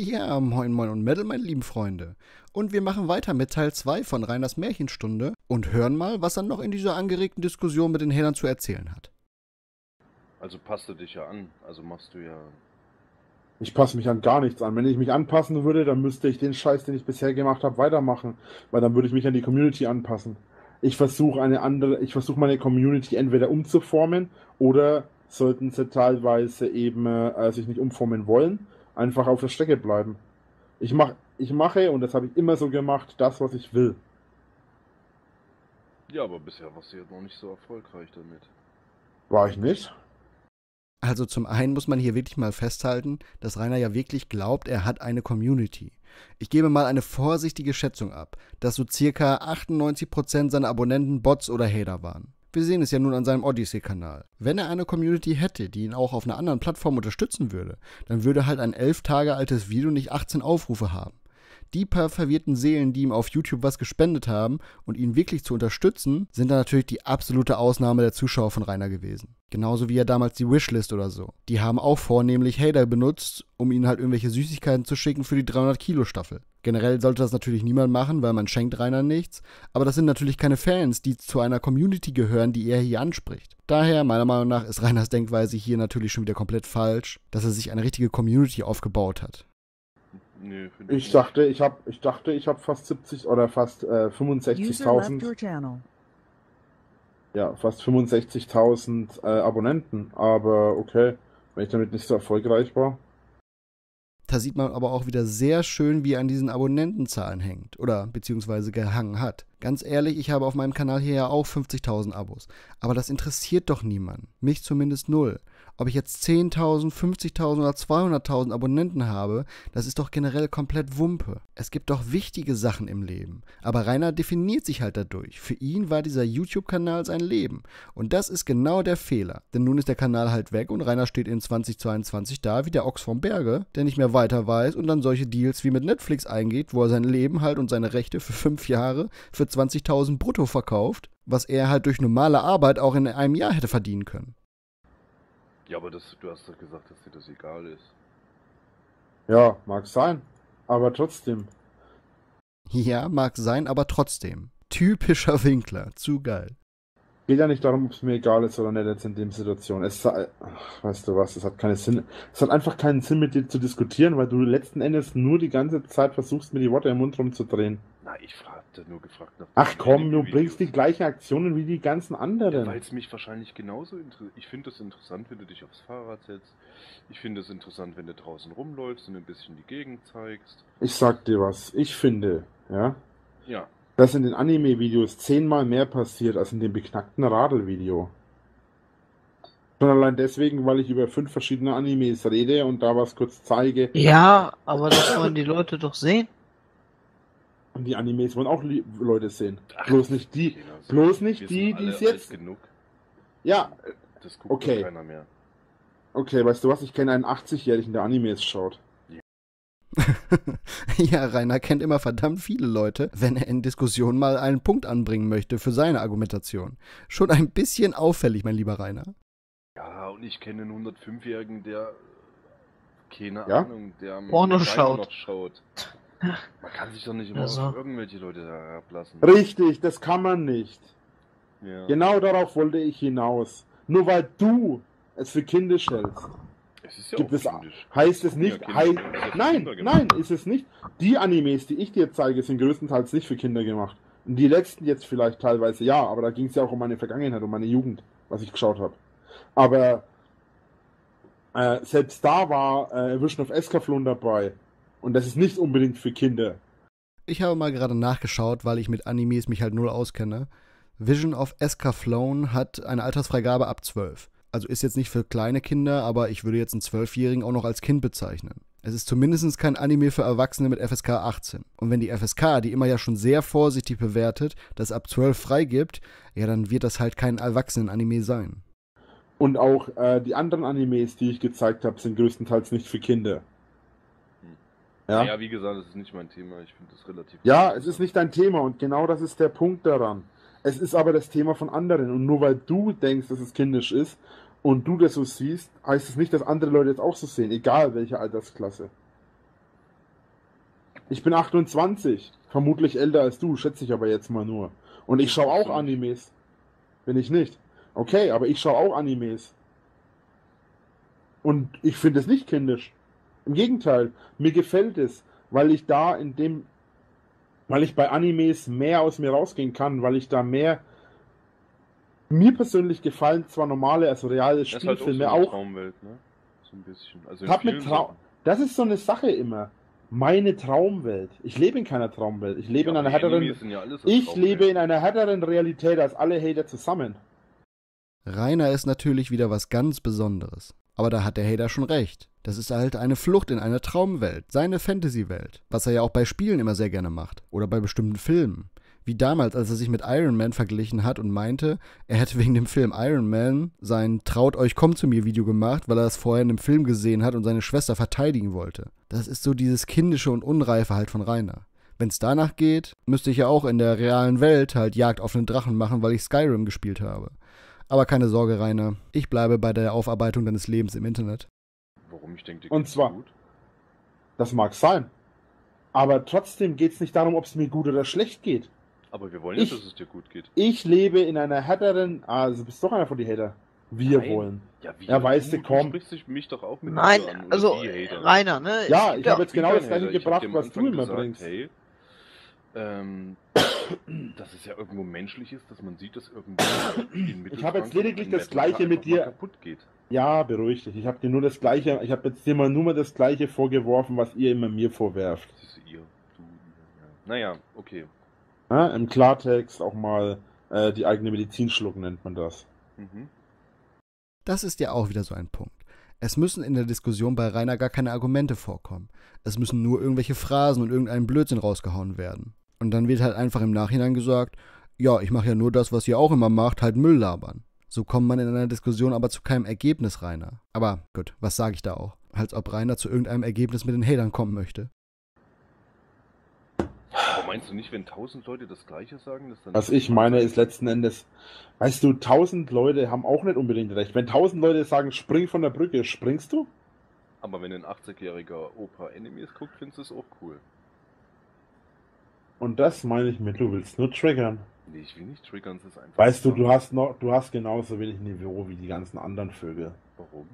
Ja, moin moin und Metal, meine lieben Freunde. Und wir machen weiter mit Teil 2 von Reiners Märchenstunde und hören mal, was er noch in dieser angeregten Diskussion mit den Hatern zu erzählen hat. Also passt du dich ja an, also machst du ja. Ich passe mich an gar nichts an. Wenn ich mich anpassen würde, dann müsste ich den Scheiß, den ich bisher gemacht habe, weitermachen. Weil dann würde ich mich an die Community anpassen. Ich versuche eine andere, ich versuche meine Community entweder umzuformen oder sollten sie teilweise eben äh, sich nicht umformen wollen, einfach auf der Strecke bleiben. Ich, mach, ich mache, und das habe ich immer so gemacht, das, was ich will. Ja, aber bisher warst du ja noch nicht so erfolgreich damit. War ich nicht? Also zum einen muss man hier wirklich mal festhalten, dass Rainer ja wirklich glaubt, er hat eine Community. Ich gebe mal eine vorsichtige Schätzung ab, dass so circa 98% seiner Abonnenten Bots oder Hater waren. Wir sehen es ja nun an seinem Odyssey-Kanal. Wenn er eine Community hätte, die ihn auch auf einer anderen Plattform unterstützen würde, dann würde halt ein elf Tage altes Video nicht 18 Aufrufe haben die paar verwirrten Seelen, die ihm auf YouTube was gespendet haben und ihn wirklich zu unterstützen, sind dann natürlich die absolute Ausnahme der Zuschauer von Rainer gewesen. Genauso wie ja damals die Wishlist oder so. Die haben auch vornehmlich Hater benutzt, um ihnen halt irgendwelche Süßigkeiten zu schicken für die 300 Kilo Staffel. Generell sollte das natürlich niemand machen, weil man schenkt Rainer nichts. Aber das sind natürlich keine Fans, die zu einer Community gehören, die er hier anspricht. Daher, meiner Meinung nach, ist Rainers Denkweise hier natürlich schon wieder komplett falsch, dass er sich eine richtige Community aufgebaut hat. Nee, ich, ich dachte, ich habe ich dachte, ich habe fast 70 oder fast äh, 65.000. Ja, fast 65.000 äh, Abonnenten, aber okay, wenn ich damit nicht so erfolgreich war. Da sieht man aber auch wieder sehr schön, wie er an diesen Abonnentenzahlen hängt oder beziehungsweise gehangen hat. Ganz ehrlich, ich habe auf meinem Kanal hier ja auch 50.000 Abos. Aber das interessiert doch niemanden. Mich zumindest null. Ob ich jetzt 10.000, 50.000 oder 200.000 Abonnenten habe, das ist doch generell komplett Wumpe. Es gibt doch wichtige Sachen im Leben. Aber Rainer definiert sich halt dadurch. Für ihn war dieser YouTube-Kanal sein Leben. Und das ist genau der Fehler. Denn nun ist der Kanal halt weg und Rainer steht in 2022 da wie der Ochs vom Berge, der nicht mehr weiter weiß und dann solche Deals wie mit Netflix eingeht, wo er sein Leben halt und seine Rechte für fünf Jahre für 20.000 brutto verkauft, was er halt durch normale Arbeit auch in einem Jahr hätte verdienen können. Ja, aber das, du hast doch gesagt, dass dir das egal ist. Ja, mag sein. Aber trotzdem. Ja, mag sein, aber trotzdem. Typischer Winkler. Zu geil. Geht ja nicht darum, ob es mir egal ist oder nicht jetzt in dem Situation. Es ach, weißt du was, es hat keinen Sinn. Es hat einfach keinen Sinn, mit dir zu diskutieren, weil du letzten Endes nur die ganze Zeit versuchst, mir die Worte im Mund rumzudrehen. Na, ich hatte nur gefragt nach. Ach komm, du bringst die gleichen Aktionen wie die ganzen anderen. Ja, Weil es mich wahrscheinlich genauso interessiert. Ich finde es interessant, wenn du dich aufs Fahrrad setzt. Ich finde es interessant, wenn du draußen rumläufst und ein bisschen die Gegend zeigst. Ich sag dir was. Ich finde, ja. Ja. Dass in den Anime-Videos zehnmal mehr passiert als in dem beknackten Radl-Video. Schon allein deswegen, weil ich über fünf verschiedene Animes rede und da was kurz zeige. Ja, aber das wollen die Leute doch sehen. Und die Animes wollen auch Leute sehen. Ach, bloß nicht die, bloß nicht die, die es jetzt. Genug. Ja, das guckt okay. keiner mehr. Okay, weißt du was? Ich kenne einen 80-Jährigen, der Animes schaut. ja, Rainer kennt immer verdammt viele Leute, wenn er in Diskussionen mal einen Punkt anbringen möchte für seine Argumentation. Schon ein bisschen auffällig, mein lieber Rainer. Ja, und ich kenne einen 105-Jährigen, der keine ja? Ahnung, der Porno schaut. Noch schaut. Man kann sich doch nicht immer also. auf irgendwelche Leute herablassen. Richtig, das kann man nicht. Ja. Genau darauf wollte ich hinaus. Nur weil du es für kindisch hältst. Es ist ja gibt es, heißt es nicht, ja hei nein, nein, ist es nicht. Die Animes, die ich dir zeige, sind größtenteils nicht für Kinder gemacht. Und die letzten jetzt vielleicht teilweise ja, aber da ging es ja auch um meine Vergangenheit, um meine Jugend, was ich geschaut habe. Aber äh, selbst da war äh, Vision of Escaflon dabei. Und das ist nicht unbedingt für Kinder. Ich habe mal gerade nachgeschaut, weil ich mit Animes mich halt null auskenne. Vision of Escaflowne hat eine Altersfreigabe ab 12. Also ist jetzt nicht für kleine Kinder, aber ich würde jetzt einen Zwölfjährigen auch noch als Kind bezeichnen. Es ist zumindest kein Anime für Erwachsene mit FSK 18. Und wenn die FSK, die immer ja schon sehr vorsichtig bewertet, das ab 12 freigibt, ja, dann wird das halt kein Erwachsenen-Anime sein. Und auch äh, die anderen Animes, die ich gezeigt habe, sind größtenteils nicht für Kinder. Ja. ja, wie gesagt, das ist nicht mein Thema. Ich finde das relativ. Ja, es ist nicht dein Thema und genau das ist der Punkt daran. Es ist aber das Thema von anderen und nur weil du denkst, dass es kindisch ist und du das so siehst, heißt es nicht, dass andere Leute es auch so sehen, egal welche Altersklasse. Ich bin 28. Vermutlich älter als du, schätze ich aber jetzt mal nur. Und ich schaue auch Animes. Bin ich nicht. Okay, aber ich schaue auch Animes. Und ich finde es nicht kindisch. Im Gegenteil, mir gefällt es, weil ich da in dem, weil ich bei Animes mehr aus mir rausgehen kann, weil ich da mehr, mir persönlich gefallen zwar normale, also reale Das ist halt auch so Spielfilme eine auch, Traumwelt, ne? So ein bisschen. Also hab mit Trau das ist so eine Sache immer. Meine Traumwelt. Ich lebe in keiner Traumwelt. Ich lebe Ja, in einer härteren, ja ich Traumwelt. lebe in einer härteren Realität als alle Hater zusammen. Rainer ist natürlich wieder was ganz Besonderes. Aber da hat der Hater schon recht. Das ist halt eine Flucht in eine Traumwelt, seine Fantasy-Welt. Was er ja auch bei Spielen immer sehr gerne macht. Oder bei bestimmten Filmen. Wie damals, als er sich mit Iron Man verglichen hat und meinte, er hätte wegen dem Film Iron Man sein Traut euch, kommt zu mir Video gemacht, weil er das vorher in einem Film gesehen hat und seine Schwester verteidigen wollte. Das ist so dieses kindische und Unreife halt von Rainer. Wenn es danach geht, müsste ich ja auch in der realen Welt halt Jagd auf einen Drachen machen, weil ich Skyrim gespielt habe. Aber keine Sorge, Rainer. Ich bleibe bei der Aufarbeitung deines Lebens im Internet. Warum? Ich denke, dir Und zwar- gut. Das mag sein. Aber trotzdem geht es nicht darum, ob es mir gut oder schlecht geht. Aber wir wollen ja, Ich- dass es dir gut geht. Ich lebe in einer härteren. Ah, also bist doch einer von die Hater. Wir Nein. wollen. Ja, wie? Ja, weißt du, du komm. sprichst dich- mich doch auch mit Nein, an, also die Hater. Rainer, ne? Ja, gibt ich habe jetzt genau das gleiche. Ich gebracht, was du immer gesagt, bringst. Hey, ähm, dass es ja irgendwo menschlich ist, dass man sieht, dass irgendwo Ich habe jetzt lediglich das Gleiche mit dir- kaputt geht. Ja, beruhig dich. Ich habe dir nur das gleiche. Ich habe jetzt dir mal nur mal das gleiche vorgeworfen, was ihr immer mir vorwerft. Das ist ihr, du, ja. Naja, okay. Ja, Im Klartext auch mal äh, die eigene Medizin schlucken nennt man das. Mhm. Das ist ja auch wieder so ein Punkt. Es müssen in der Diskussion bei Rainer gar keine Argumente vorkommen. Es müssen nur irgendwelche Phrasen und irgendein Blödsinn rausgehauen werden. Und dann wird halt einfach im Nachhinein gesagt, ja, ich mache ja nur das, was ihr auch immer macht, halt Müll labern. So kommt man in einer Diskussion aber zu keinem Ergebnis, Rainer. Aber gut, was sage ich da auch? Als ob Rainer zu irgendeinem Ergebnis mit den Hatern kommen möchte. Aber meinst du nicht, wenn tausend Leute das Gleiche sagen, dass dann. Was ich meine, ist letzten Endes, weißt du, tausend Leute haben auch nicht unbedingt recht. Wenn tausend Leute sagen, spring von der Brücke, springst du? Aber wenn ein 80-jähriger Opa Enemies guckt, findest du es auch cool. Und das meine ich mit, du willst nur triggern. Nee, ich will nicht triggern, es ist einfach. Weißt du, du hast noch, du hast genauso wenig Niveau wie die ganzen anderen Vögel. Warum?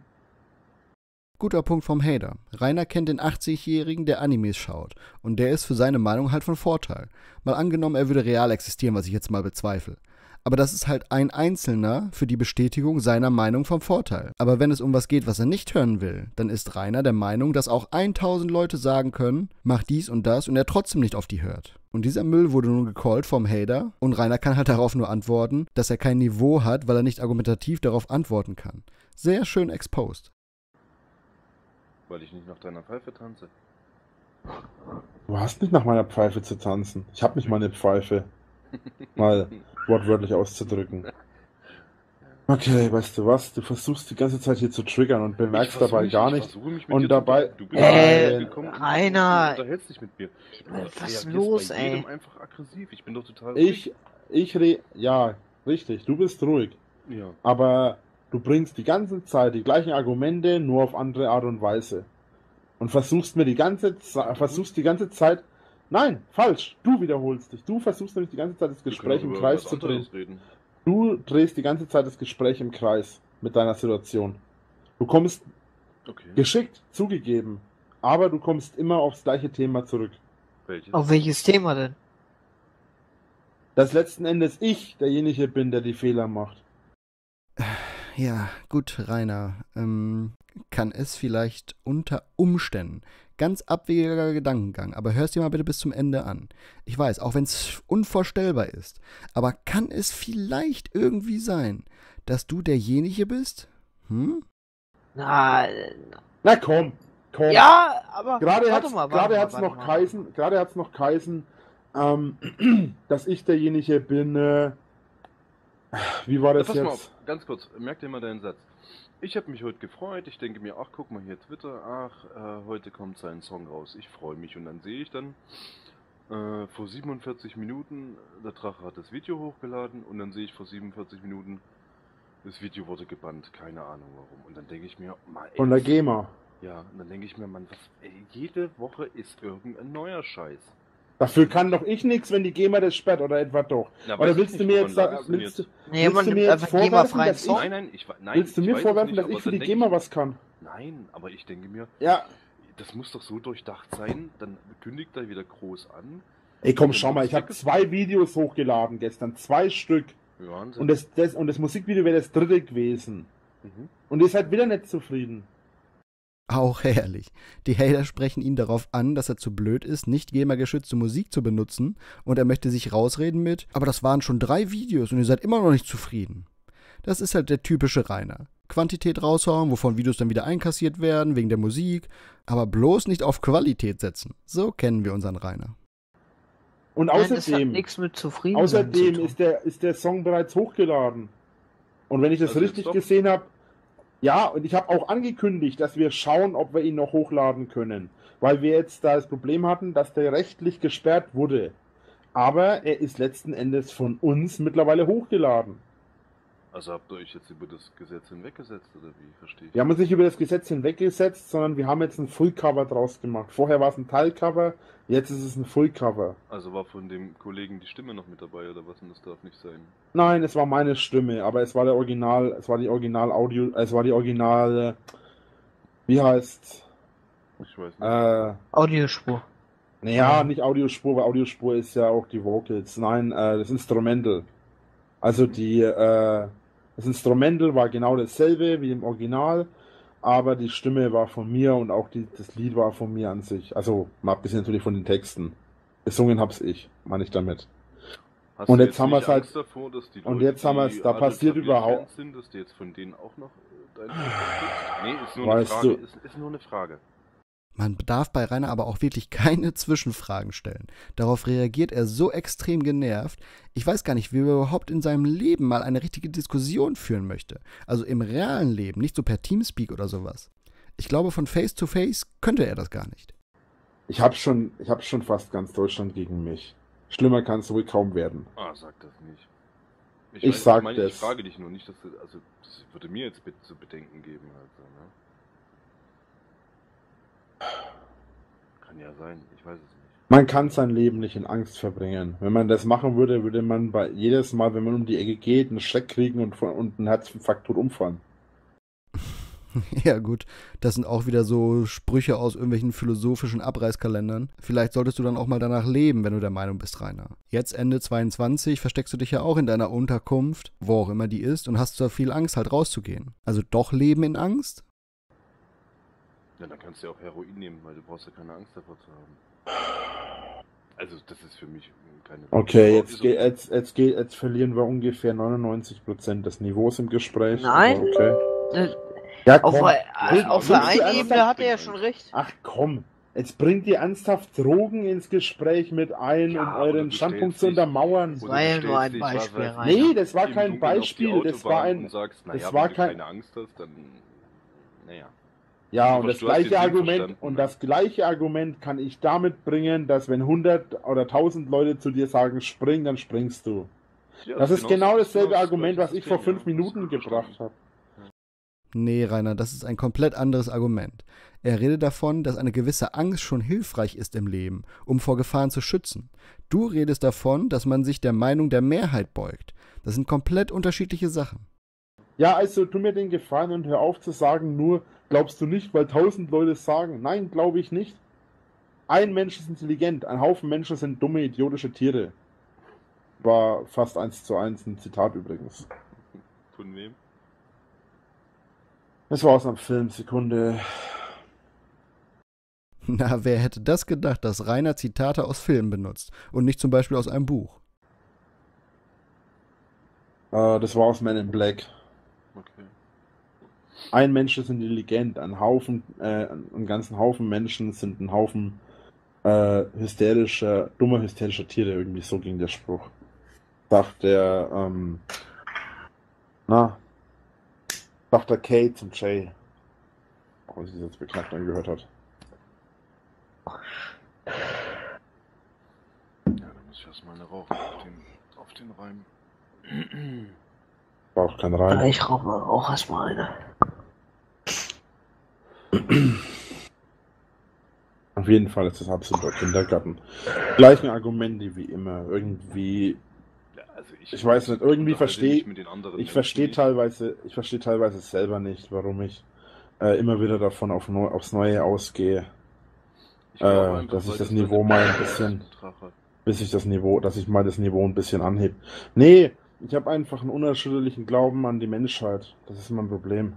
Guter Punkt vom Hater. Rainer kennt den 80-Jährigen, der Animes schaut. Und der ist für seine Meinung halt von Vorteil. Mal angenommen, er würde real existieren, was ich jetzt mal bezweifle. Aber das ist halt ein Einzelner für die Bestätigung seiner Meinung vom Vorteil. Aber wenn es um was geht, was er nicht hören will, dann ist Rainer der Meinung, dass auch 1000 Leute sagen können, mach dies und das und er trotzdem nicht auf die hört. Und dieser Müll wurde nun gecallt vom Hater und Rainer kann halt darauf nur antworten, dass er kein Niveau hat, weil er nicht argumentativ darauf antworten kann. Sehr schön exposed. Weil ich nicht nach deiner Pfeife tanze. Du hast nicht nach meiner Pfeife zu tanzen. Ich habe nicht meine Pfeife. Mal wortwörtlich auszudrücken. Okay, weißt du was? Du versuchst die ganze Zeit hier zu triggern und bemerkst Ich dabei mich- gar ich nicht. versuche mich mit Und dir dabei- du bist Äh, gekommen Rainer. Du unterhältst dich mit mir. Du Was ist los, bei ey? jedem einfach aggressiv. Ich bin doch total Ich, ich re. Ja, richtig, du bist ruhig. ruhig. Ja. Aber du bringst die ganze Zeit die gleichen Argumente, nur auf andere Art und Weise. Und versuchst mir die ganze Zeit, versuchst die ganze Zeit. Nein, falsch. Du wiederholst dich. Du versuchst nämlich die ganze Zeit das Gespräch im Kreis zu drehen. reden. Du drehst die ganze Zeit das Gespräch im Kreis mit deiner Situation. Du kommst Okay. geschickt zugegeben, aber du kommst immer aufs gleiche Thema zurück. Welches? Auf welches Thema denn? Dass letzten Endes ich derjenige bin, der die Fehler macht. Ja, gut, Rainer. Ähm, kann es vielleicht unter Umständen ganz abwegiger Gedankengang, aber hörst dir mal bitte bis zum Ende an. Ich weiß, auch wenn es unvorstellbar ist, aber kann es vielleicht irgendwie sein, dass du derjenige bist? Hm? Na, Na komm, komm. ja, aber Gerade mal, mal, hat's warte noch mal. Kaisen, gerade hat's noch Kaisen, ähm, dass ich derjenige bin. Äh, wie war Ja, das pass mal jetzt? auf, ganz kurz, merk dir mal deinen Satz. Ich habe mich heute gefreut, ich denke mir, ach guck mal hier Twitter, ach, äh, heute kommt sein Song raus, ich freue mich. Und dann sehe ich dann äh, vor 47 Minuten, der Drache hat das Video hochgeladen. Und dann sehe ich vor 47 Minuten, das Video wurde gebannt, keine Ahnung warum. Und dann denke ich mir, mal Von der GEMA. Ja, und dann denke ich mir, Mann, was, ey, jede Woche ist irgendein neuer Scheiß. Dafür kann doch ich nichts, wenn die GEMA das sperrt, oder etwa doch. Na, Oder willst ich du mir jetzt sagen, willst, du- Nee, Willst du mir jetzt vorwerfen, dass ich-. Nein, nein, ich, nein, willst du ich mir vorwerfen, nicht, dass ich für die GEMA denk was kann? Ich, nein, aber ich denke mir, Ja. das muss doch so durchdacht sein, dann kündigt er wieder groß an. Ey, komm, schau mal, ich habe zwei Videos hochgeladen gestern, zwei Stück. Wahnsinn. Und das, das, und das Musikvideo wäre das dritte gewesen. mhm. Und ihr seid wieder nicht zufrieden. Auch herrlich. Die Hater sprechen ihn darauf an, dass er zu blöd ist, nicht GEMA-geschützte Musik zu benutzen und er möchte sich rausreden mit, aber das waren schon drei Videos und ihr seid immer noch nicht zufrieden. Das ist halt der typische Rainer. Quantität raushauen, wovon Videos dann wieder einkassiert werden, wegen der Musik, aber bloß nicht auf Qualität setzen. So kennen wir unseren Rainer. Und Nein, das hat außerdem, zufrieden außerdem ist der, ist der Song bereits hochgeladen. Und wenn ich das Also richtig gesehen habe, ja, und ich habe auch angekündigt, dass wir schauen, ob wir ihn noch hochladen können. Weil wir jetzt da das Problem hatten, dass der rechtlich gesperrt wurde. Aber er ist letzten Endes von uns mittlerweile hochgeladen. Also habt ihr euch jetzt über das Gesetz hinweggesetzt, oder wie? Verstehe ich. Wir haben uns nicht über das Gesetz hinweggesetzt, sondern wir haben jetzt ein Fullcover draus gemacht. Vorher war es ein Teilcover, jetzt ist es ein Fullcover. Also war von dem Kollegen die Stimme noch mit dabei, oder was? Und das darf nicht sein. Nein, es war meine Stimme, aber es war der Original, es war die Original Audio, es war die originale, wie heißt, Ich weiß nicht. äh, Audiospur. naja, nicht Audiospur, weil Audiospur ist ja auch die Vocals. Nein, äh, das Instrumental. Also die, äh, das Instrumental war genau dasselbe wie im Original, aber die Stimme war von mir und auch die, das Lied war von mir an sich. Also, mal abgesehen natürlich von den Texten. Gesungen hab's ich, meine ich damit. Hast und du jetzt haben nicht wir's halt- davor, dass die und jetzt haben wir's- die da passiert überhaupt- sind, dass die jetzt von denen auch noch äh, dein Podcast Nee, ist nur eine Weißt Frage. du- Ist, ist nur eine Frage. Man darf bei Rainer aber auch wirklich keine Zwischenfragen stellen. Darauf reagiert er so extrem genervt. Ich weiß gar nicht, wie er überhaupt in seinem Leben mal eine richtige Diskussion führen möchte. Also im realen Leben, nicht so per Teamspeak oder sowas. Ich glaube, von Face to Face könnte er das gar nicht. Ich hab schon, ich hab schon fast ganz Deutschland gegen mich. Schlimmer kann es wohl kaum werden. Ah, sag das nicht. Ich sag meine, das. Ich frage dich nur nicht, dass du, also das würde mir jetzt bitte zu bedenken geben. Also, ne? Kann ja sein, ich weiß es nicht. Man kann sein Leben nicht in Angst verbringen. Wenn man das machen würde, würde man bei jedes Mal, wenn man um die Ecke geht, einen Schreck kriegen und, von, und einen Herzinfarkt tot umfallen. Ja gut, das sind auch wieder so Sprüche aus irgendwelchen philosophischen Abreißkalendern. Vielleicht solltest du dann auch mal danach leben, wenn du der Meinung bist, Rainer. Jetzt Ende 22 versteckst du dich ja auch in deiner Unterkunft, wo auch immer die ist, und hast zwar viel Angst, halt rauszugehen. Also doch leben in Angst? Ja, dann kannst du ja auch Heroin nehmen, weil du brauchst ja keine Angst davor zu haben. Also das ist für mich keine. Okay, jetzt, okay. geht, jetzt, jetzt, geht, jetzt verlieren wir ungefähr 99% des Niveaus im Gespräch. Nein. aber Okay. Äh, Ja, Auf, komm. auf der einen Ebene hat er ja schon recht. Ach komm, jetzt bringt ihr ernsthaft Drogen ins Gespräch mit ein, Ja, um euren Standpunkt zu untermauern. Das war ja nur ein Beispiel, Rainer. Nee, das war kein Beispiel, das war ein. Sagst, naja, das wenn war du kein- keine Angst hast, dann. Naja. Ja, Aber und das gleiche Argument verstanden, und das gleiche Argument kann ich damit bringen, dass wenn 100 oder 1000 Leute zu dir sagen, spring, dann springst du. Ja, Das ist genau dasselbe das Argument, was ich vor fünf ja. Minuten Das gebracht habe. Nee, Rainer, das ist ein komplett anderes Argument. Er redet davon, dass eine gewisse Angst schon hilfreich ist im Leben, um vor Gefahren zu schützen. Du redest davon, dass man sich der Meinung der Mehrheit beugt. Das sind komplett unterschiedliche Sachen. Ja, also tu mir den Gefallen und hör auf zu sagen, nur glaubst du nicht, weil 1000 Leute es sagen. Nein, glaube ich nicht. Ein Mensch ist intelligent, ein Haufen Menschen sind dumme, idiotische Tiere. War fast eins zu eins ein Zitat übrigens. Von wem? Das war aus einem Film, Sekunde. Na, wer hätte das gedacht, dass Rainer Zitate aus Filmen benutzt und nicht zum Beispiel aus einem Buch? Äh, das war aus Men in Black. Okay. Ein Mensch ist intelligent, ein Haufen, äh, ein ganzen Haufen Menschen sind ein Haufen äh, hysterischer, dummer hysterischer Tiere, irgendwie so ging der Spruch. Sagt der, ähm, na, sagt der Kate zum Jay. Auch wenn sie jetzt beknackt angehört hat. Ja, dann muss ich erstmal eine rauchen auf den, auf den Reim. War auch kein Reim. Ich rauche auch erstmal eine. Auf jeden Fall ist das absoluter Kindergarten. Gleichen Argumente wie immer. Irgendwie, also ich weiß nicht, irgendwie verstehe mich mit den anderen ich Menschen verstehe teilweise, ich verstehe teilweise selber nicht, warum ich äh, immer wieder davon auf neu, aufs Neue ausgehe, Ich äh, einfach, dass ich das Niveau mal ein bisschen- Drache. bis ich das Niveau, dass ich mal das Niveau ein bisschen anhebe. Nee, ich habe einfach einen unerschütterlichen Glauben an die Menschheit. Das ist mein Problem.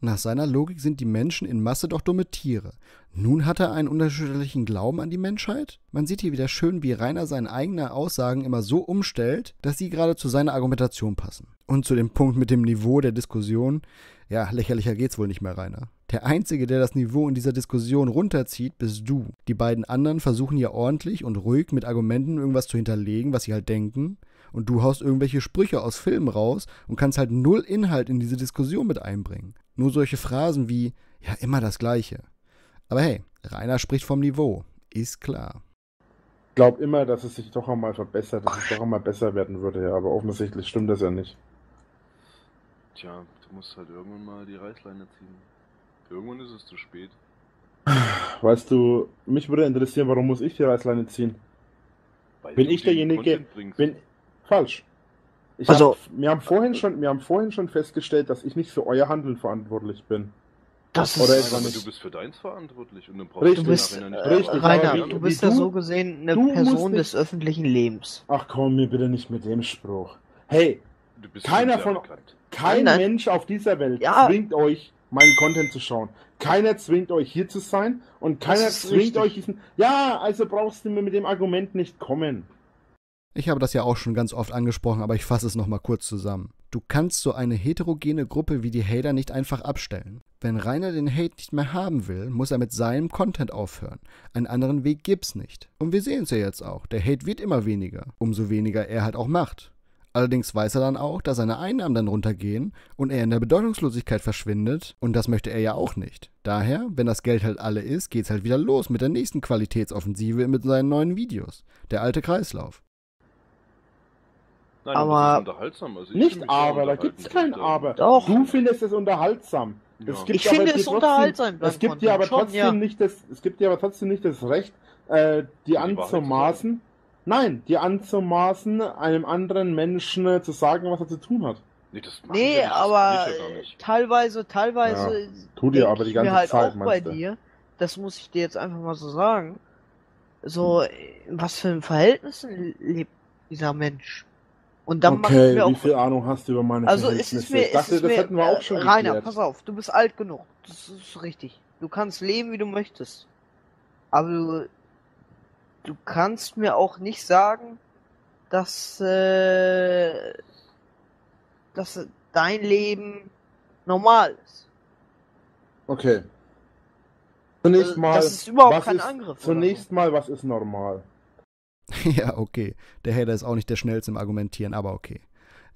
Nach seiner Logik sind die Menschen in Masse doch dumme Tiere. Nun hat er einen unerschütterlichen Glauben an die Menschheit? Man sieht hier wieder schön, wie Rainer seine eigenen Aussagen immer so umstellt, dass sie gerade zu seiner Argumentation passen. Und zu dem Punkt mit dem Niveau der Diskussion, ja, lächerlicher geht's wohl nicht mehr, Rainer. Der Einzige, der das Niveau in dieser Diskussion runterzieht, bist du. Die beiden anderen versuchen ja ordentlich und ruhig mit Argumenten irgendwas zu hinterlegen, was sie halt denken. Und du haust irgendwelche Sprüche aus Filmen raus und kannst halt null Inhalt in diese Diskussion mit einbringen. Nur solche Phrasen wie, ja, immer das Gleiche. Aber hey, Rainer spricht vom Niveau. Ist klar. Ich glaube immer, dass es sich doch einmal verbessert, dass es doch einmal besser werden würde, ja, aber offensichtlich stimmt das ja nicht. Tja, du musst halt irgendwann mal die Reißleine ziehen. Irgendwann ist es zu spät. Weißt du, mich würde interessieren, warum muss ich die Reißleine ziehen? Weil Bin ich derjenige-. Bin falsch. Ich Also- hab, wir haben vorhin schon, wir haben vorhin schon festgestellt, dass ich nicht für euer Handeln verantwortlich bin. Das Oder ist. aber du bist für deins verantwortlich und dann Richtig. Du bist, nachher äh, nicht richtig, Rainer, wie- du bist ja so gesehen eine Person nicht- des öffentlichen Lebens. Ach komm mir bitte nicht mit dem Spruch. Hey, Du bist Keiner von- bekannt. kein Nein, nein. Mensch auf dieser Welt Ja. zwingt euch, meinen Content zu schauen. Keiner zwingt euch hier zu sein und keiner zwingt richtig. euch diesen. Ja, also brauchst du mir mit dem Argument nicht kommen. Ich habe das ja auch schon ganz oft angesprochen, aber ich fasse es nochmal kurz zusammen. Du kannst so eine heterogene Gruppe wie die Hater nicht einfach abstellen. Wenn Rainer den Hate nicht mehr haben will, muss er mit seinem Content aufhören. Einen anderen Weg gibt's nicht. Und wir sehen es ja jetzt auch. Der Hate wird immer weniger, umso weniger er halt auch macht. Allerdings weiß er dann auch, dass seine Einnahmen dann runtergehen und er in der Bedeutungslosigkeit verschwindet und das möchte er ja auch nicht. Daher, wenn das Geld halt alle ist, geht's halt wieder los mit der nächsten Qualitätsoffensive mit seinen neuen Videos. Der alte Kreislauf. Nein, Aber- aber es ist unterhaltsam. Also ich Nicht aber, da unterhalten gibt's kein Aber. Doch. Du findest es unterhaltsam. Ja. Es gibt Ich aber finde es trotzdem- unterhaltsam Es gibt dir aber schon, trotzdem ja. nicht das, es gibt dir aber trotzdem nicht das Recht, äh, zu anzumaßen, nein, dir anzumaßen, einem anderen Menschen äh, zu sagen, was er zu tun hat. Nee, Nee, ja das aber ja teilweise, teilweise. tut ihr aber die ganze halt Zeit, auch bei du? dir. Das muss ich dir jetzt einfach mal so sagen. So, in was für ein Verhältnissen lebt dieser Mensch? Und dann Okay, mir wie auch. viel Ahnung hast du über meine Also es ist Verhältnisse? mir, ich es dachte, ist das mir, hätten wir auch schon äh, Rainer, geklärt. pass auf, du bist alt genug. Das ist richtig. Du kannst leben, wie du möchtest. Aber du, du kannst mir auch nicht sagen, dass, äh, dass dein Leben normal ist. Okay. Zunächst Also, mal, das ist überhaupt kein ist, Angriff Zunächst mal, was ist normal? Ja, okay. Der Hater ist auch nicht der schnellste im Argumentieren, aber okay.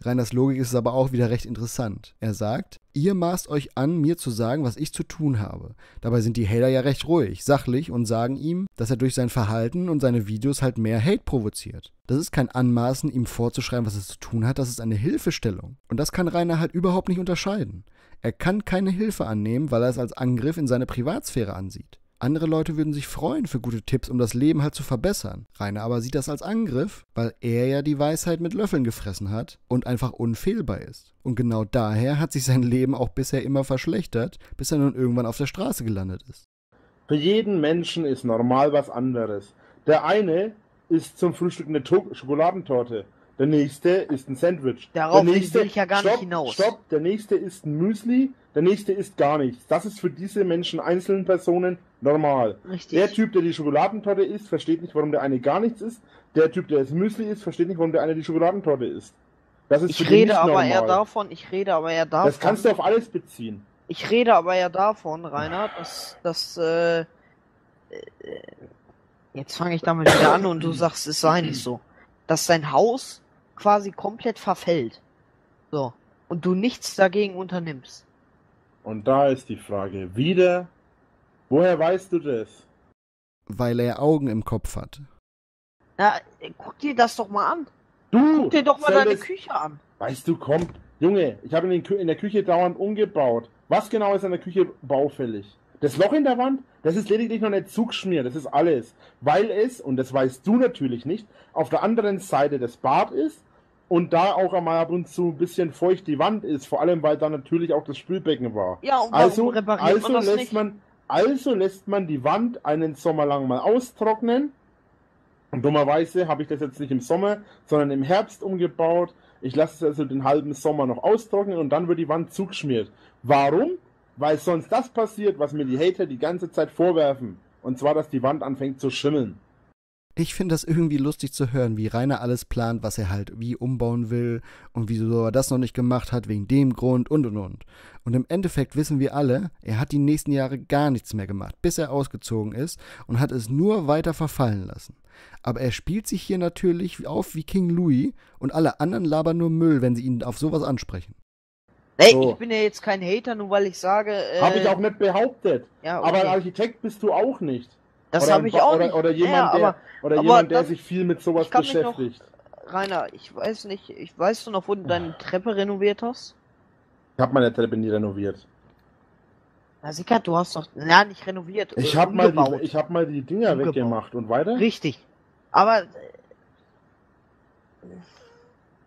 Reiners Logik ist aber auch wieder recht interessant. Er sagt, ihr maßt euch an, mir zu sagen, was ich zu tun habe. Dabei sind die Hater ja recht ruhig, sachlich und sagen ihm, dass er durch sein Verhalten und seine Videos halt mehr Hate provoziert. Das ist kein Anmaßen, ihm vorzuschreiben, was er zu tun hat, das ist eine Hilfestellung. Und das kann Rainer halt überhaupt nicht unterscheiden. Er kann keine Hilfe annehmen, weil er es als Angriff in seine Privatsphäre ansieht. Andere Leute würden sich freuen für gute Tipps, um das Leben halt zu verbessern. Rainer aber sieht das als Angriff, weil er ja die Weisheit mit Löffeln gefressen hat und einfach unfehlbar ist. Und genau daher hat sich sein Leben auch bisher immer verschlechtert, bis er nun irgendwann auf der Straße gelandet ist. Für jeden Menschen ist normal was anderes. Der eine isst zum Frühstück eine To Schokoladentorte. Der nächste isst ein Sandwich. Darauf der will nächste, ich ja gar stopp, nicht hinaus. Stopp, der nächste isst ein Müsli, der nächste isst gar nichts. Das ist für diese Menschen, einzelnen Personen, normal. Richtig. Der Typ, der die Schokoladentorte isst, versteht nicht, warum der eine gar nichts isst. Der Typ, der das Müsli isst, versteht nicht, warum der eine die Schokoladentorte isst. Das ist für ich rede aber normal. eher davon, ich rede aber eher davon. Das kannst du auf alles beziehen. Ich rede aber ja davon, Rainer, dass, dass äh, äh, jetzt fange ich damit wieder an und du sagst, es sei nicht so, dass sein Haus quasi komplett verfällt. So. Und du nichts dagegen unternimmst. Und da ist die Frage wieder, woher weißt du das? Weil er Augen im Kopf hat. Na, guck dir das doch mal an. Du! Guck dir doch mal deine das- Küche an. Weißt du, komm, Junge, ich habe in, in der Küche dauernd umgebaut. Was genau ist an der Küche baufällig? Das Loch in der Wand, das ist lediglich noch nicht zugeschmiert, das ist alles. Weil es, und das weißt du natürlich nicht, auf der anderen Seite des Bad ist und da auch einmal ab und zu ein bisschen feucht die Wand ist, vor allem weil da natürlich auch das Spülbecken war. Ja, und Also, also man das lässt nicht? man, also lässt man die Wand einen Sommer lang mal austrocknen. Und dummerweise habe ich das jetzt nicht im Sommer, sondern im Herbst umgebaut. Ich lasse es also den halben Sommer noch austrocknen und dann wird die Wand zugeschmiert. Warum? Weil sonst das passiert, was mir die Hater die ganze Zeit vorwerfen. Und zwar, dass die Wand anfängt zu schimmeln. Ich finde das irgendwie lustig zu hören, wie Rainer alles plant, was er halt wie umbauen will und wieso er das noch nicht gemacht hat, wegen dem Grund und und und. Und im Endeffekt wissen wir alle, er hat die nächsten Jahre gar nichts mehr gemacht, bis er ausgezogen ist und hat es nur weiter verfallen lassen. Aber er spielt sich hier natürlich auf wie King Louis und alle anderen labern nur Müll, wenn sie ihn auf sowas ansprechen. Ey, So. ich bin ja jetzt kein Hater, nur weil ich sage. Äh, Habe ich auch nicht behauptet. Ja, Aber ein okay. Architekt bist du auch nicht. Das Oder habe ich auch oder, nicht. Oder jemand, ja, der, aber oder aber jemand, der das- sich viel mit sowas mich noch- beschäftigt. Rainer, ich weiß nicht, ich weiß du noch, wo du deine Treppe renoviert hast? Ich habe meine Treppe nie renoviert. Na sicher, du hast doch, na nicht renoviert. Ich habe mal, die- ich hab mal die Dinger Umgebaut. weggemacht. Und weiter? Richtig. Aber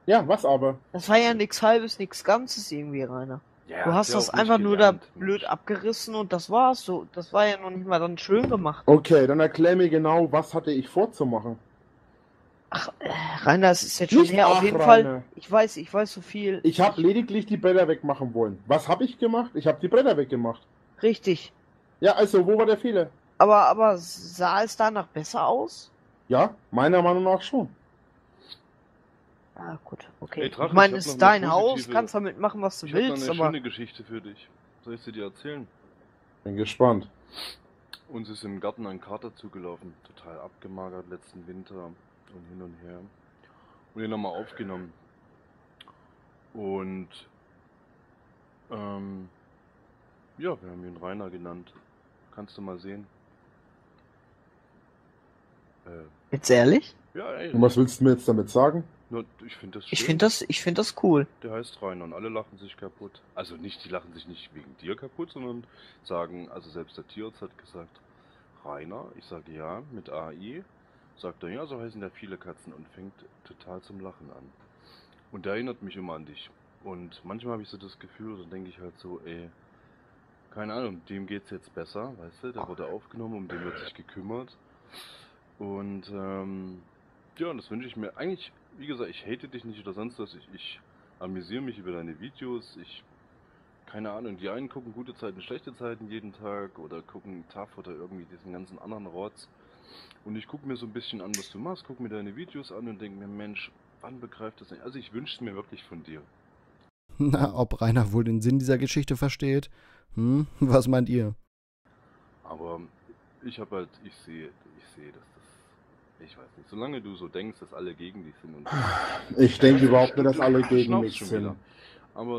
Ja, was aber? das war ja nix halbes, nix Ganzes irgendwie, Rainer. Ja, du hast das einfach nur da gelernt, blöd Mensch. abgerissen und das war's. So, das war ja noch nicht mal dann schön gemacht. Okay, dann erklär mir genau, was hatte ich vorzumachen. Ach, äh, Rainer, es ist jetzt schon Nicht her. Auf jeden Fall, Rainer. ich weiß, ich weiß so viel. Ich habe lediglich die Bretter wegmachen wollen. Was habe ich gemacht? Ich habe die Bretter weggemacht. Richtig. Ja, also, wo war der Fehler? Aber, aber sah es danach besser aus? Ja, meiner Meinung nach schon. Ah, gut, okay. Ey, Drache, ich meine, ich es ist dein Haus, kannst damit machen, was du Ich habe noch willst, eine aber. schöne Geschichte für dich. Soll ich sie dir erzählen? Bin gespannt. Uns ist im Garten ein Kater zugelaufen, total abgemagert letzten Winter und hin und her. Und den haben wir aufgenommen. Und ähm, ja, wir haben ihn Rainer genannt. Kannst du mal sehen. Äh, Jetzt ehrlich? ja, ey, Und was willst du mir jetzt damit sagen? Nur, ich finde das schön. Ich finde das, ich finde das cool. Der heißt Rainer und alle lachen sich kaputt. Also nicht, die lachen sich nicht wegen dir kaputt, sondern sagen, also selbst der Tierarzt hat gesagt, Rainer, ich sage ja, mit AI, sagt er, ja, so heißen ja viele Katzen und fängt total zum Lachen an. Und der erinnert mich immer an dich. Und manchmal habe ich so das Gefühl, dann denke ich halt so, ey, keine Ahnung, dem geht's jetzt besser, weißt du, der wurde aufgenommen, um den wird sich gekümmert. Und ähm, ja, und das wünsche ich mir. Eigentlich, wie gesagt, ich hate dich nicht oder sonst was. Ich, ich amüsiere mich über deine Videos. Ich, keine Ahnung, die einen gucken gute Zeiten, schlechte Zeiten jeden Tag oder gucken TAF oder irgendwie diesen ganzen anderen Rotz. Und ich gucke mir so ein bisschen an, was du machst, gucke mir deine Videos an und denke mir, Mensch, wann begreift das nicht? Also ich wünsche es mir wirklich von dir. Na, ob Rainer wohl den Sinn dieser Geschichte versteht? Hm, was meint ihr? Aber ich habe halt, ich sehe, ich sehe, das, ich weiß nicht, solange du so denkst, dass alle gegen dich sind Ich denke überhaupt nicht, dass alle gegen mich sind.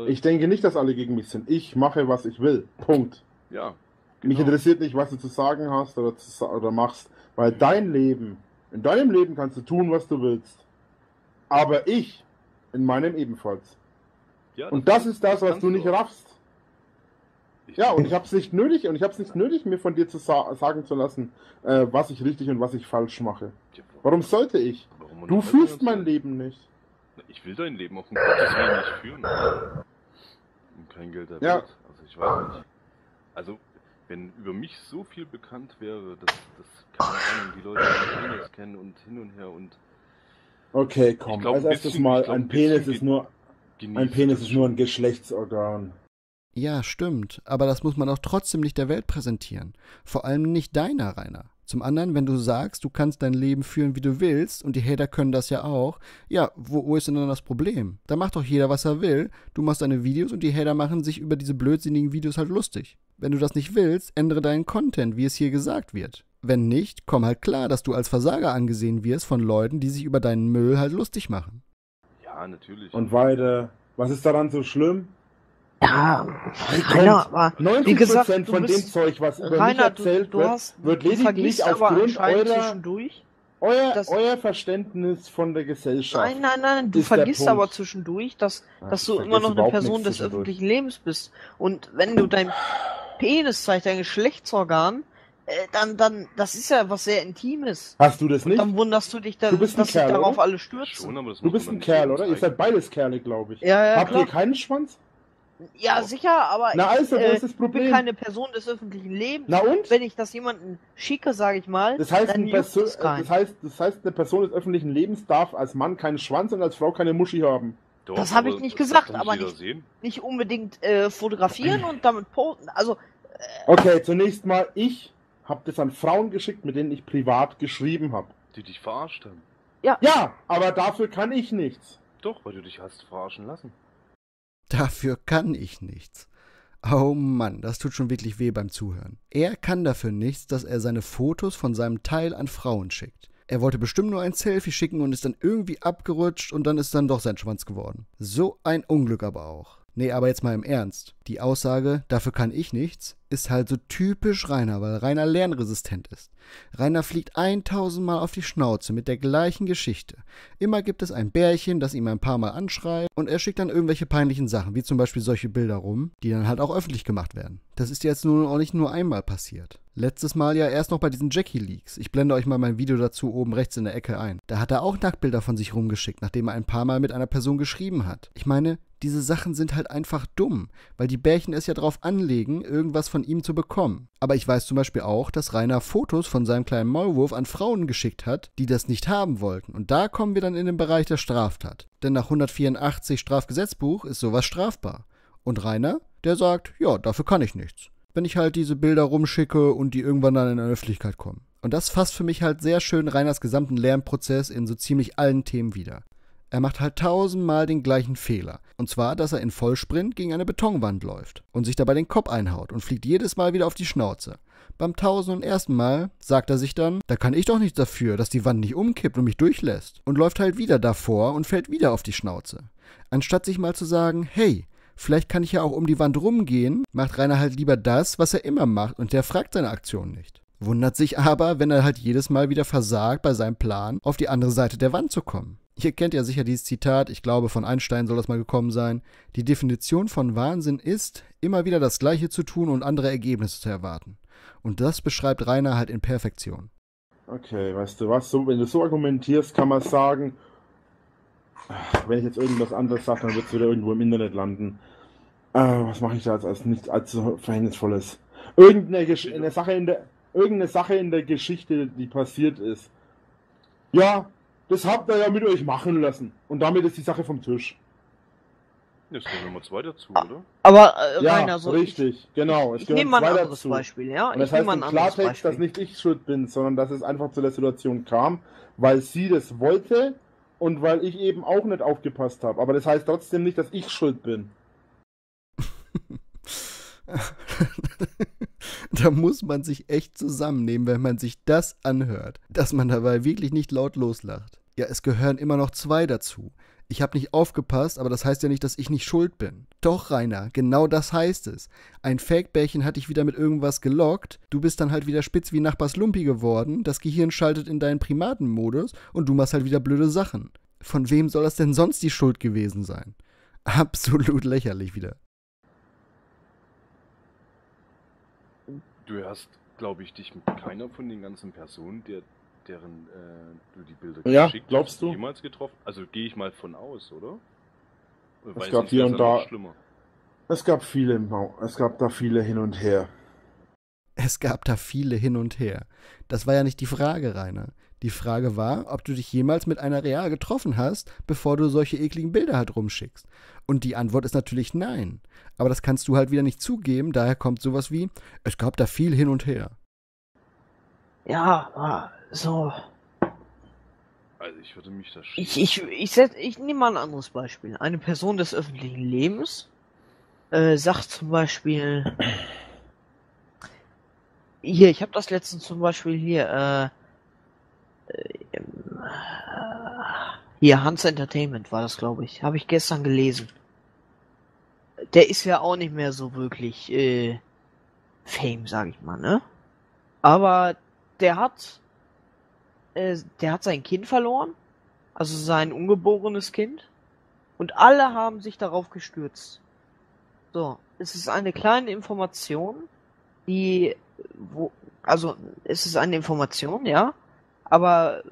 Ich denke nicht, dass alle gegen mich sind. Ich mache, was ich will. Punkt. ja, Mich genau. interessiert nicht, was du zu sagen hast oder, zu, oder machst, weil dein Leben, in deinem Leben kannst du tun, was du willst. Aber ich, in meinem ebenfalls. Ja, Und das ist das, was du nicht raffst. Ja, und ich habe es nicht nötig, und ich habe es nicht nötig, mir von dir zu sa sagen zu lassen, äh, was ich richtig und was ich falsch mache. Warum sollte ich? warum Du führst mein? Leben nicht. Ich will dein Leben auf Gottes Willen nicht führen. Und kein Geld der Ja. Welt. Also ich weiß nicht. Also, wenn über mich so viel bekannt wäre, dass, dass keine Ahnung, die Leute meinen Penis kennen und hin und her und Okay, komm. Glaub, Als erstes bisschen- mal, glaub, ein Penis ist nur, ein Penis ist nur ein. Geschlechtsorgan. Ja, stimmt, aber das muss man auch trotzdem nicht der Welt präsentieren. Vor allem nicht deiner, Rainer. Zum anderen, wenn du sagst, du kannst dein Leben führen, wie du willst, und die Hater können das ja auch, ja, wo, wo ist denn dann das Problem? Da macht doch jeder, was er will. Du machst deine Videos und die Hater machen sich über diese blödsinnigen Videos halt lustig. Wenn du das nicht willst, ändere deinen Content, wie es hier gesagt wird. Wenn nicht, komm halt klar, dass du als Versager angesehen wirst von Leuten, die sich über deinen Müll halt lustig machen. Ja, natürlich. Und weiter. Was ist daran so schlimm? Ja. Rainer, aber 90% Wie gesagt, du von bist- dem Zeug, was über mich Rainer, du, erzählt du wird, hast, wird du lediglich aufgrund eurer, zwischendurch. euer, das- euer Verständnis von der Gesellschaft. Nein, nein, nein, du vergisst aber zwischendurch, dass, dass du immer noch eine Person des öffentlichen Lebens bist. Und wenn du dein, Penis zeigt, dein Geschlechtsorgan, äh, dann, dann, das ist ja was sehr Intimes. Hast du das Und nicht? dann wunderst du dich, Du dann, bist ein dass sich Kerl, darauf oder? alle stürzen. Schon, Du bist ein Kerl, oder? Ihr seid beides Kerle, glaube ich. Ja, ja, Habt klar. ihr keinen Schwanz? Ja, sicher, aber Na also, wo äh, ist das ich bin Problem? keine Person des öffentlichen Lebens. Na und? Wenn ich das jemandem schicke, sage ich mal, Das heißt, dann ein juckt es keinen. das, heißt, das heißt, eine Person des öffentlichen Lebens darf als Mann keinen Schwanz und als Frau keine Muschi haben. Doch, Das hab ich nicht gesagt, aber nicht- Sehen. nicht unbedingt äh, fotografieren und damit posten. Also, Okay, zunächst mal, ich habe das an Frauen geschickt, mit denen ich privat geschrieben habe. Die dich verarscht haben. Ja, aber dafür kann ich nichts. Doch, weil du dich hast verarschen lassen. Dafür kann ich nichts. Oh Mann, das tut schon wirklich weh beim Zuhören. Er kann dafür nichts, dass er seine Fotos von seinem Teil an Frauen schickt. Er wollte bestimmt nur ein Selfie schicken und ist dann irgendwie abgerutscht und dann ist dann doch sein Schwanz geworden. So ein Unglück aber auch. Nee, aber jetzt mal im Ernst. Die Aussage, dafür kann ich nichts, ist halt so typisch Rainer, weil Rainer lernresistent ist. Rainer fliegt 1000 Mal auf die Schnauze mit der gleichen Geschichte. Immer gibt es ein Bärchen, das ihm ein paar Mal anschreit und er schickt dann irgendwelche peinlichen Sachen, wie zum Beispiel solche Bilder rum, die dann halt auch öffentlich gemacht werden. Das ist jetzt nun auch nicht nur einmal passiert. Letztes Mal ja erst noch bei diesen Jackie-Leaks. Ich blende euch mal mein Video dazu oben rechts in der Ecke ein. Da hat er auch Nacktbilder von sich rumgeschickt, nachdem er ein paar Mal mit einer Person geschrieben hat. Ich meine, diese Sachen sind halt einfach dumm, weil die Bärchen es ja drauf anlegen, irgendwas von ihm zu bekommen. Aber ich weiß zum Beispiel auch, dass Rainer Fotos von seinem kleinen Maulwurf an Frauen geschickt hat, die das nicht haben wollten. Und da kommen wir dann in den Bereich der Straftat. Denn nach 184 Strafgesetzbuch ist sowas strafbar. Und Rainer, der sagt, ja, dafür kann ich nichts. Wenn ich halt diese Bilder rumschicke und die irgendwann dann in die Öffentlichkeit kommen. Und das fasst für mich halt sehr schön Rainers gesamten Lernprozess in so ziemlich allen Themen wieder. Er macht halt tausendmal den gleichen Fehler. Und zwar, dass er in Vollsprint gegen eine Betonwand läuft und sich dabei den Kopf einhaut und fliegt jedes Mal wieder auf die Schnauze. Beim tausend und ersten Mal sagt er sich dann, da kann ich doch nichts dafür, dass die Wand nicht umkippt und mich durchlässt. Und läuft halt wieder davor und fällt wieder auf die Schnauze. Anstatt sich mal zu sagen, hey, vielleicht kann ich ja auch um die Wand rumgehen, macht Rainer halt lieber das, was er immer macht und der fragt seine Aktion nicht. Wundert sich aber, wenn er halt jedes Mal wieder versagt bei seinem Plan, auf die andere Seite der Wand zu kommen. Ihr kennt ja sicher dieses Zitat, ich glaube von Einstein soll das mal gekommen sein. Die Definition von Wahnsinn ist, immer wieder das Gleiche zu tun und andere Ergebnisse zu erwarten. Und das beschreibt Rainer halt in Perfektion. Okay, weißt du was? So, wenn du so argumentierst, kann man sagen, wenn ich jetzt irgendwas anderes sage, dann wird es wieder irgendwo im Internet landen. Äh, was mache ich da jetzt als nicht allzu verhängnisvolles? Irgendeine, Gesch Sache in der, irgendeine Sache in der Geschichte, die passiert ist. Ja, das habt ihr ja mit euch machen lassen. Und damit ist die Sache vom Tisch. Jetzt kommen Nummer zwei dazu, oder? aber äh, Ja, Rainer, so richtig, genau. Ich, Es ich gehören nehme mal ein anderes dazu. Beispiel, ja? Und ich das heißt nehme mal im ein anderes Klartext, dass Beispiel. nicht ich schuld bin, sondern dass es einfach zu der Situation kam, weil sie das wollte und weil ich eben auch nicht aufgepasst habe. Aber das heißt trotzdem nicht, dass ich schuld bin. da muss man sich echt zusammennehmen, wenn man sich das anhört, dass man dabei wirklich nicht laut loslacht. Ja, es gehören immer noch zwei dazu. Ich habe nicht aufgepasst, aber das heißt ja nicht, dass ich nicht schuld bin. Doch, Rainer, genau das heißt es. Ein Fake-Bärchen hat dich wieder mit irgendwas gelockt, du bist dann halt wieder spitz wie Nachbars Lumpi geworden, das Gehirn schaltet in deinen Primatenmodus und du machst halt wieder blöde Sachen. Von wem soll das denn sonst die Schuld gewesen sein? Absolut lächerlich wieder. Du hast, glaube ich, dich mit keiner von den ganzen Personen, der, deren äh, du die Bilder Ja, geschickt glaubst hast, du? jemals getroffen. Also gehe ich mal von aus, oder? Oder Es gab hier und da-. Es gab viele, es gab da viele hin und her. Es gab da viele hin und her. Das war ja nicht die Frage, Rainer. Die Frage war, ob du dich jemals mit einer real getroffen hast, bevor du solche ekligen Bilder halt rumschickst. Und die Antwort ist natürlich nein. Aber das kannst du halt wieder nicht zugeben, daher kommt sowas wie, es gab da viel hin und her. Ja, ah, so. Also ich würde mich da Ich, ich, ich, setz, ich nehme mal ein anderes Beispiel. Eine Person des öffentlichen Lebens äh, sagt zum Beispiel. Hier, ich habe das letztens zum Beispiel hier, äh, äh, ähm, hier, Hans Entertainment war das, glaube ich. Habe ich gestern gelesen. Der ist ja auch nicht mehr so wirklich äh, Fame, sag ich mal, ne? Aber der hat, äh, der hat sein Kind verloren, also sein ungeborenes Kind, und alle haben sich darauf gestürzt. So, es ist eine kleine Information, die, wo, also es ist eine Information, ja, aber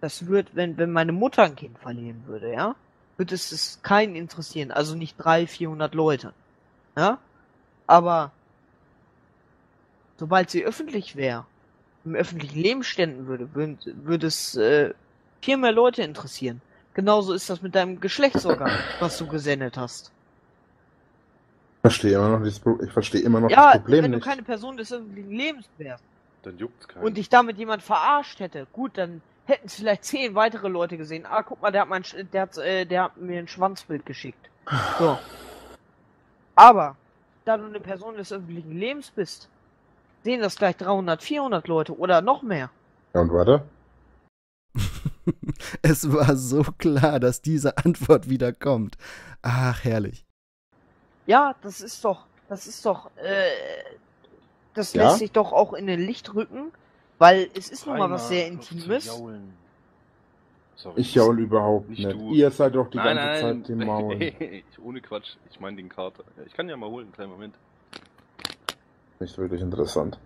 das wird, wenn, wenn meine Mutter ein Kind verlieren würde, ja, würde es, es keinen interessieren, also nicht drei, vierhundert Leute, ja, aber sobald sie öffentlich wäre, im öffentlichen Leben ständen würde, würde, würde es äh, viel mehr Leute interessieren. Genauso ist das mit deinem Geschlechtsorgan, was du gesendet hast. Ich verstehe immer noch, dieses ich verstehe immer noch Ja, das Problem wenn nicht. du keine Person des öffentlichen Lebens wärst Dann juckt's keinen. und dich damit jemand verarscht hätte, gut, dann hätten es vielleicht zehn weitere Leute gesehen. Ah, guck mal, der hat, mein, der hat, äh, der hat mir ein Schwanzbild geschickt. So. Aber, da du eine Person des öffentlichen Lebens bist, sehen das gleich 300, 400 Leute oder noch mehr. Ja, und weiter? Es war so klar, dass diese Antwort wieder kommt. Ach, herrlich. Ja, das ist doch, das ist doch, äh, das Ja? lässt sich doch auch in den Licht rücken, weil es ist nun mal was sehr Intimes. Sorry. Ich jaul überhaupt Nicht nicht. du. Ihr seid doch die nein, ganze nein, Zeit im Maul. ich, ohne Quatsch. Ich meine den Kater. Ich kann ja mal holen, einen kleinen Moment. Nicht wirklich interessant.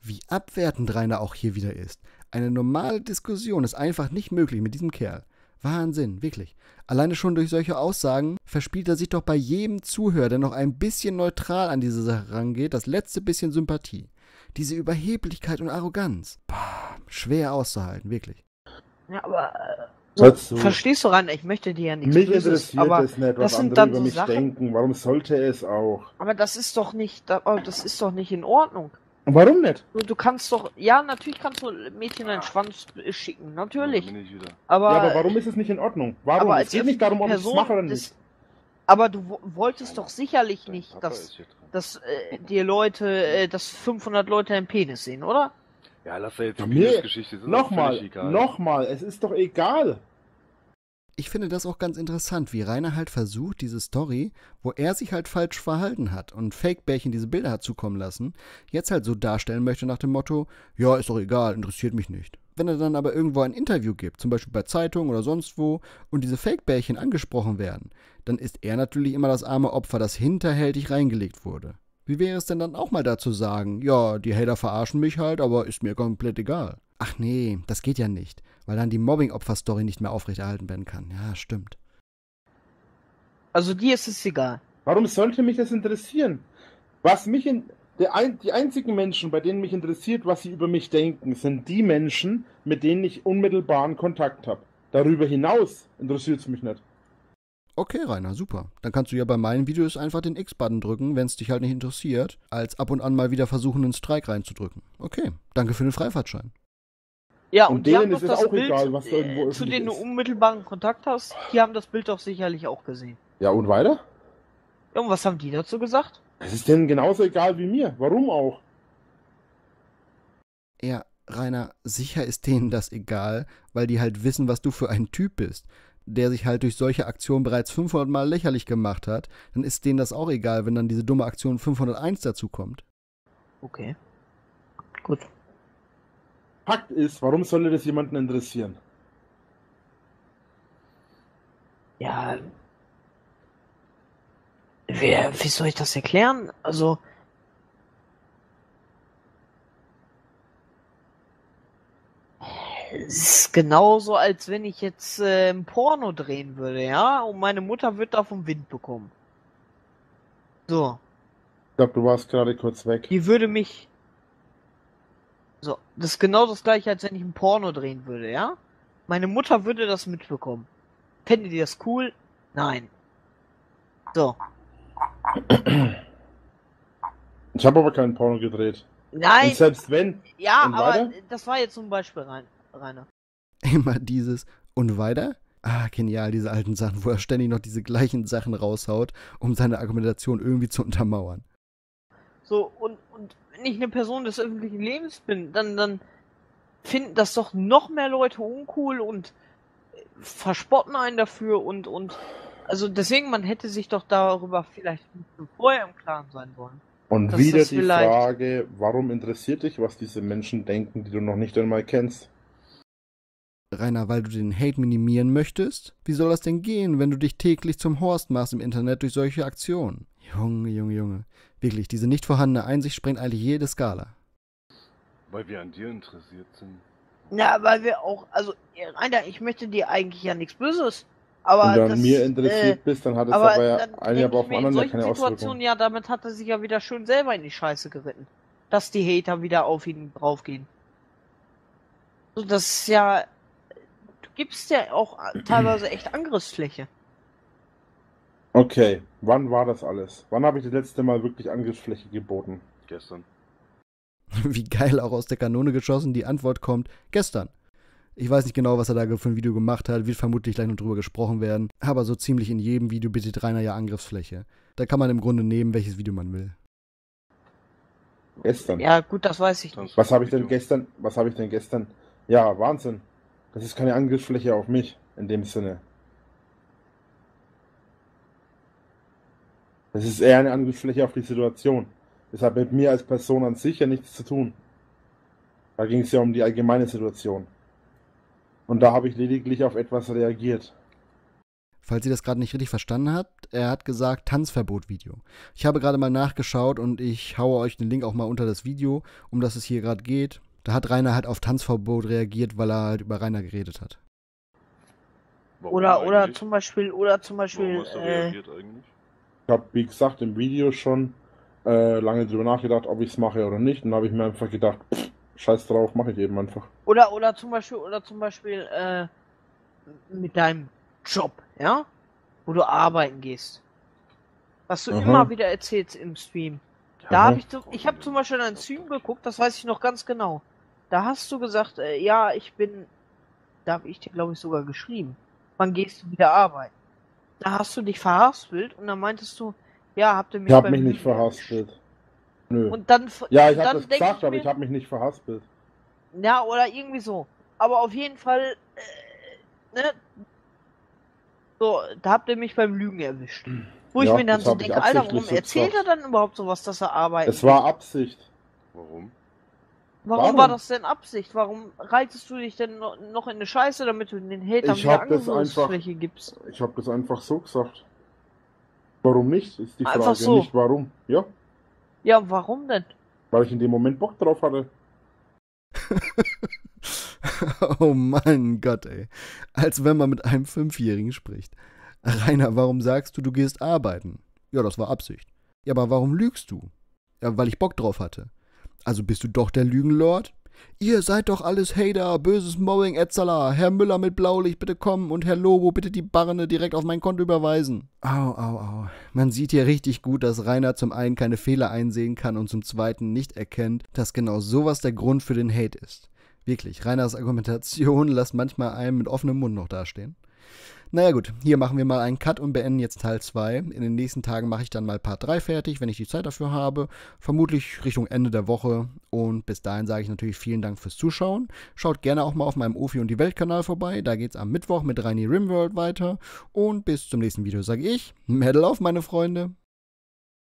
Wie abwertend Rainer auch hier wieder ist. Eine normale Diskussion ist einfach nicht möglich mit diesem Kerl. Wahnsinn, wirklich. Alleine schon durch solche Aussagen verspielt er sich doch bei jedem Zuhörer, der noch ein bisschen neutral an diese Sache rangeht, das letzte bisschen Sympathie. Diese Überheblichkeit und Arroganz. Boah, schwer auszuhalten, wirklich. Ja, aber, du? verstehst du, Rainer, ich möchte dir ja nichts Mich Böses, interessiert aber, es nicht, das was sind andere dann über so mich Sachen- denken. Warum sollte es auch? aber das ist doch nicht, oh, das ist doch nicht in Ordnung. Und warum nicht? Du, du kannst doch, ja, natürlich kannst du Mädchen einen Schwanz schicken, natürlich. Bin ich wieder. Aber, ja, aber warum ist es nicht in Ordnung? Warum? aber es geht nicht darum, ob ich es mache oder nicht. aber du wo- wolltest doch sicherlich nicht, dass, dass äh, die Leute, äh, dass 500 Leute einen Penis sehen, oder? Ja, lass da jetzt die ist doch Nochmal, nochmal, es ist doch egal. Ich finde das auch ganz interessant, wie Rainer halt versucht, diese Story, wo er sich halt falsch verhalten hat und Fake-Bärchen diese Bilder hat zukommen lassen, jetzt halt so darstellen möchte nach dem Motto, ja, ist doch egal, interessiert mich nicht. Wenn er dann aber irgendwo ein Interview gibt, zum Beispiel bei Zeitungen oder sonst wo, und diese Fake-Bärchen angesprochen werden, dann ist er natürlich immer das arme Opfer, das hinterhältig reingelegt wurde. Wie wäre es denn dann auch mal dazu sagen, ja, die Hater verarschen mich halt, aber ist mir komplett egal. Ach nee, das geht ja nicht, weil dann die Mobbing-Opfer-Story nicht mehr aufrechterhalten werden kann. Ja, stimmt. Also dir ist es egal. Warum sollte mich das interessieren? Was mich in, der ein, die einzigen Menschen, bei denen mich interessiert, was sie über mich denken, sind die Menschen, mit denen ich unmittelbaren Kontakt habe. Darüber hinaus interessiert es mich nicht. Okay, Rainer, super. Dann kannst du ja bei meinen Videos einfach den X-Button drücken, wenn es dich halt nicht interessiert, als ab und an mal wieder versuchen, einen Strike reinzudrücken. Okay, danke für den Freifahrtschein. Ja, Und und, die denen haben ist es das auch Bild, egal, was da irgendwo äh, zu denen du ist. unmittelbaren Kontakt hast, die haben das Bild doch sicherlich auch gesehen. Ja, und weiter? Ja, und was haben die dazu gesagt? Es ist denen genauso egal wie mir. Warum auch? Ja, Rainer, sicher ist denen das egal, weil die halt wissen, was du für ein Typ bist, der sich halt durch solche Aktionen bereits 500 Mal lächerlich gemacht hat. Dann ist denen das auch egal, wenn dann diese dumme Aktion 501 dazu kommt. Okay. Gut. Fakt ist, warum sollte das jemanden interessieren? Ja. Wer, wie soll ich das erklären? Also. Es ist genauso, als wenn ich jetzt äh, ein Porno drehen würde, ja? Und meine Mutter wird davon Wind bekommen. So. Ich glaube, du warst gerade kurz weg. Die würde mich. So, das ist genau das gleiche, als wenn ich ein Porno drehen würde, ja? Meine Mutter würde das mitbekommen. Fände die das cool? Nein. So. Ich habe aber keinen Porno gedreht. Nein, Und selbst wenn, ja, aber weiter? das war jetzt zum Beispiel rein, Rainer. Immer dieses und weiter? Ah, genial, diese alten Sachen, wo er ständig noch diese gleichen Sachen raushaut, um seine Argumentation irgendwie zu untermauern. So, und, und wenn ich eine Person des öffentlichen Lebens bin, dann, dann finden das doch noch mehr Leute uncool und äh, verspotten einen dafür und, und, also deswegen, man hätte sich doch darüber vielleicht vorher im Klaren sein sollen. und wieder die vielleicht- Frage, warum interessiert dich, was diese Menschen denken, die du noch nicht einmal kennst? Rainer, weil du den Hate minimieren möchtest? Wie soll das denn gehen, wenn du dich täglich zum Horst machst im Internet durch solche Aktionen? Junge, Junge, Junge. Wirklich, diese nicht vorhandene Einsicht sprengt eigentlich jede Skala. Weil wir an dir interessiert sind. Ja, weil wir auch, also, Rainer, ich möchte dir eigentlich ja nichts Böses. Aber Wenn du an das, mir interessiert äh, bist, dann hat es aber aber ja dann eine denk aber auf in anderen solchen keine. Situationen, ja, damit hat er sich ja wieder schön selber in die Scheiße geritten. Dass die Hater wieder auf ihn draufgehen. So, das ist ja, du gibst ja auch teilweise echt Angriffsfläche. Okay, wann war das alles? Wann habe ich das letzte Mal wirklich Angriffsfläche geboten? Gestern. Wie geil auch aus der Kanone geschossen. Die Antwort kommt gestern. Ich weiß nicht genau, was er da für ein Video gemacht hat, wird vermutlich gleich noch drüber gesprochen werden. Aber so ziemlich in jedem Video bietet Rainer ja Angriffsfläche. Da kann man im Grunde nehmen, welches Video man will. Gestern. Ja, gut, das weiß ich nicht. Was habe ich denn gestern? Was habe ich denn gestern? Ja, Wahnsinn. Das ist keine Angriffsfläche auf mich in dem Sinne. Das ist eher eine Angriffsfläche auf die Situation. Das hat mit mir als Person an sich ja nichts zu tun. Da ging es ja um die allgemeine Situation. Und da habe ich lediglich auf etwas reagiert. Falls ihr das gerade nicht richtig verstanden habt, er hat gesagt Tanzverbot-Video. Ich habe gerade mal nachgeschaut und ich haue euch den Link auch mal unter das Video, um das es hier gerade geht. Da hat Rainer halt auf Tanzverbot reagiert, weil er halt über Rainer geredet hat. Warum Oder, oder eigentlich? zum Beispiel, oder zum Warum Beispiel, hast du äh, reagiert eigentlich? Ich habe, wie gesagt, im Video schon äh, lange drüber nachgedacht, ob ich es mache oder nicht. Und da habe ich mir einfach gedacht, pff, scheiß drauf, mache ich eben einfach. Oder, oder zum Beispiel, oder zum Beispiel, äh, mit deinem Job, ja? Wo du arbeiten gehst. Was du Aha. immer wieder erzählst im Stream. Da habe ich, zum- ich habe zum Beispiel einen Stream geguckt, das weiß ich noch ganz genau. Da hast du gesagt, äh, ja, ich bin, da habe ich dir glaube ich sogar geschrieben. Wann gehst du wieder arbeiten? Da hast du dich verhaspelt und dann meintest du, ja, habt ihr mich Ich habe mich nicht Lügen verhaspelt. Nö. Und dann, ja, ich habe das gesagt, ich aber mir, ich habe mich nicht verhaspelt. Ja, oder irgendwie so. Aber auf jeden Fall, äh, ne? So, da habt ihr mich beim Lügen erwischt. Wo ich Ja, mir dann so ich denke, Alter, warum erzählt er dann überhaupt sowas, dass er arbeitet? Es war Absicht. Warum? Warum, warum? war das denn Absicht? Warum reitest du dich denn no- noch in eine Scheiße, damit du den Hatern Ich wieder hab das Angriffsfläche gibst? Ich habe das einfach so gesagt. Warum nicht, ist die Einfach Frage. so. Nicht warum. Ja, Ja, warum denn? weil ich in dem Moment Bock drauf hatte. oh mein Gott, ey. Als wenn man mit einem Fünfjährigen spricht. Rainer, warum sagst du, du gehst arbeiten? Ja, das war Absicht. Ja, aber warum lügst du? Ja, weil ich Bock drauf hatte. Also bist du doch der Lügenlord? Ihr seid doch alles Hater, böses Mobbing, Etzala. Herr Müller mit Blaulicht, bitte kommen und Herr Lobo, bitte die Barne direkt auf mein Konto überweisen. Au, au, au. Man sieht hier richtig gut, dass Rainer zum einen keine Fehler einsehen kann und zum zweiten nicht erkennt, dass genau sowas der Grund für den Hate ist. Wirklich, Reiners Argumentation lässt manchmal einen mit offenem Mund noch dastehen. Naja gut, hier machen wir mal einen Cut und beenden jetzt Teil 2. In den nächsten Tagen mache ich dann mal Part 3 fertig, wenn ich die Zeit dafür habe. Vermutlich Richtung Ende der Woche. Und bis dahin sage ich natürlich vielen Dank fürs Zuschauen. Schaut gerne auch mal auf meinem Ofi und die Welt-Kanal vorbei. Da geht es am Mittwoch mit Reini Rimworld weiter. Und bis zum nächsten Video sage ich, Medal auf, meine Freunde.